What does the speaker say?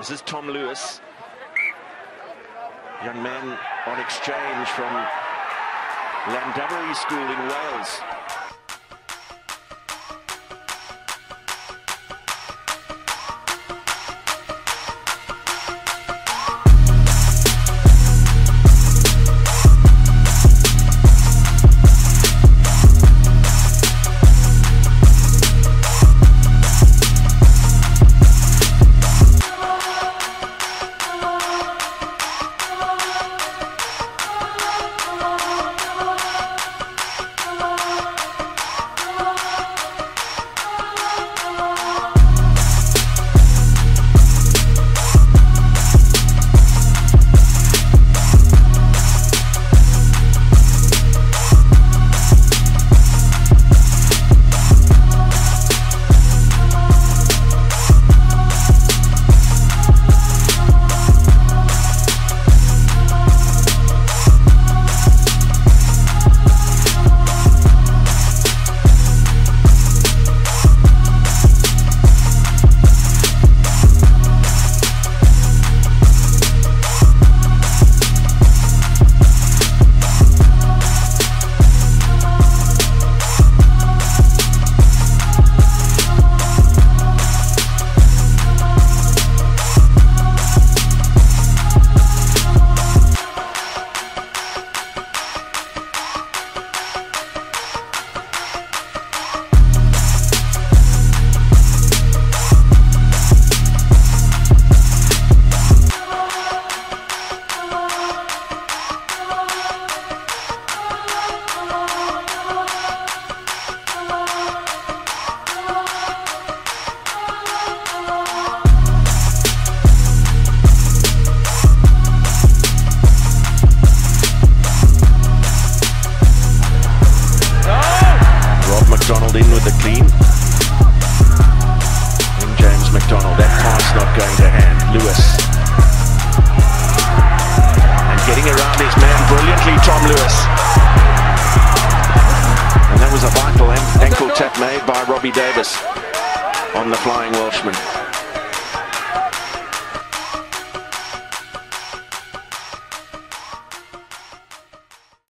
This is Tom Lewis. Young man on exchange from Llandovery School in Wales. With the clean. And James McDonald. That pass not going to hand. Lewis. And getting around his man brilliantly, Tom Lewis. And that was a vital ankle tap made by Robbie Davis on the flying Welshman.